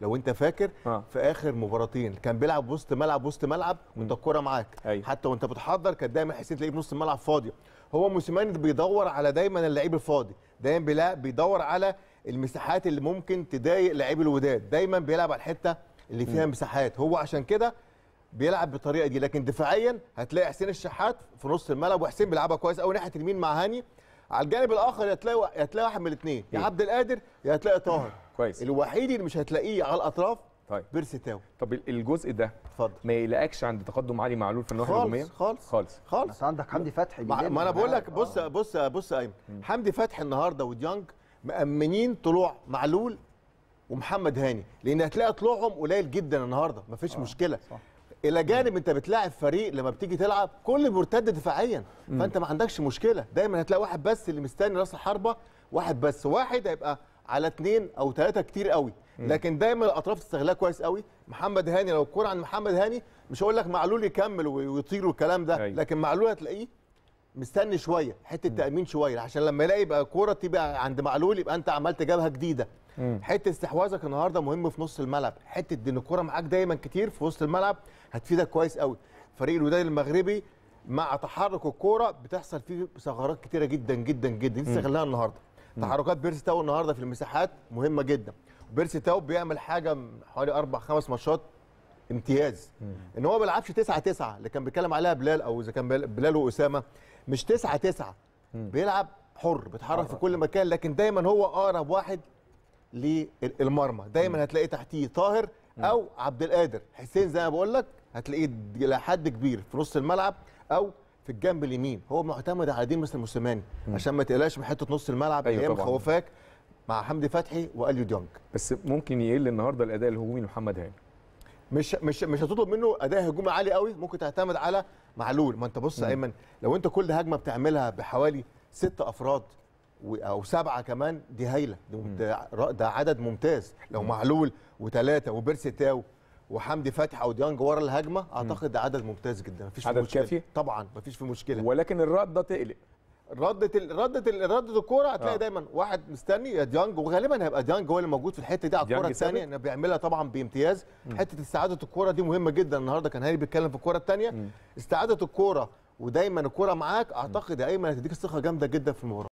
لو انت فاكر آه. في آخر مباراتين كان بيلعب وسط ملعب وسط ملعب وانت الكوره معاك. أيوة. حتى وانت بتحضر كان دايما حسين تلاقيه نص الملعب فاضي. هو موسيماني بيدور على دايما اللعيب الفاضي. دايما بيدور على المساحات اللي ممكن تضايق لعيب الوداد. دايما بيلعب على الحتة اللي فيها مساحات. هو عشان كده بيلعب بالطريقة دي. لكن دفاعيا هتلاقي حسين الشحات في نص الملعب وحسين بيلعبها كويس قوي ناحية اليمين مع هاني. على الجانب الآخر هتلاقي هتلاقي واحد من الاثنين يا إيه؟ عبد القادر يا هتلاقي طاهر. كويس. الوحيد اللي مش هتلاقيه على الأطراف طيب. بيرسي تاو. طب ال- الجزء ده اتفضل. ما يقلقكش عند تقدم علي معلول في الناحية الهجومية؟ خالص. خالص. خالص. خالص بس عندك حمدي فتحي ما, ما أنا بقول لك. بص آه. بص بص يا أيمن. حمدي فتحي النهارده وديانج مأمنين طلوع معلول ومحمد هاني. لأن هتلاقي طلوعهم قليل جدا النهارده. مفيش مشكلة. صح. إلى جانب أنت بتلاعب فريق لما بتيجي تلعب كل مرتد دفاعيا. فأنت ما عندكش مشكلة. دايما هتلاقي واحد بس اللي مستني راس الحربة واحد بس. واحد هيبقى على اثنين أو ثلاثة كتير قوي. لكن دايما الأطراف تستغلها كويس قوي. محمد هاني لو الكورة عند محمد هاني مش هقول لك معلول يكمل وي- ويطير والكلام ده أيوة. لكن معلول هتلاقيه مستني شوية حتة تأمين شوية عشان لما يلاقي يبقى كوره تبقى عند معلول يبقى أنت عملت جبهة جديدة. حتة استحواذك النهارده مهم في نص الملعب. حتة إن الكورة معاك دايما كتير في وسط الملعب هتفيدك كويس قوي. فريق الوداد المغربي مع تحرك الكورة بتحصل فيه ثغرات كتيرة جدا جدا جدا. استغلها النهارده. تحركات بيرسي تاو النهارده في المساحات مهمة جدا. بيرسي تاو بيعمل حاجة حوالي أربع خمس ماتشات امتياز. إن هو ما بيلعبش 9 9 اللي كان بيتكلم عليها بلال أو إذا كان بلال- وأسامة مش 9 9 بيلعب حر بيتحرك في كل مكان لكن دايما هو أقرب واحد للمرمى. دايما هتلاقي تحتيه طاهر أو عبد القادر. حسين زي ما بقول لك هتلاقيه لحد كبير في نص الملعب أو في الجنب اليمين. هو معتمد على دين مثل موسيماني عشان ما تقلقش من حتة نص الملعب أيوة اللي هي. مخوفاك مع حمدي فتحي وأليو ديونج. بس ممكن يقل النهارده الأداء الهجومي لمحمد هاني. مش مش مش هتطلب منه أداء هجومي عالي قوي ممكن تعتمد على معلول. ما انت بص يا أيمن لو انت كل هجمة بتعملها بحوالي ست أفراد أو سبعة كمان دي هايلة. ده, ده عدد ممتاز. لو معلول وثلاثه وبيرسي تاو وحمدي فتحي أو ديانج ورا الهجمه أعتقد ده عدد ممتاز جدا مفيش عدد مشكلة. كافي؟ طبعا مفيش فيه مشكلة. ولكن الرده تقلق. ردة ال... ردة ال... ردة الكورة هتلاقي آه. دايما واحد مستني يا ديانج وغالبا هيبقى ديانج هو اللي موجود في الحتة دي على الكورة الثانية؟ إنه بيعملها طبعا بامتياز. حتة استعادة الكورة دي مهمة جدا. النهارده كان هاني بيتكلم في الكورة الثانية. استعادة الكورة ودايما الكورة معاك أعتقد يا ايمن هتديك ثقة جامدة جدا في المباراة.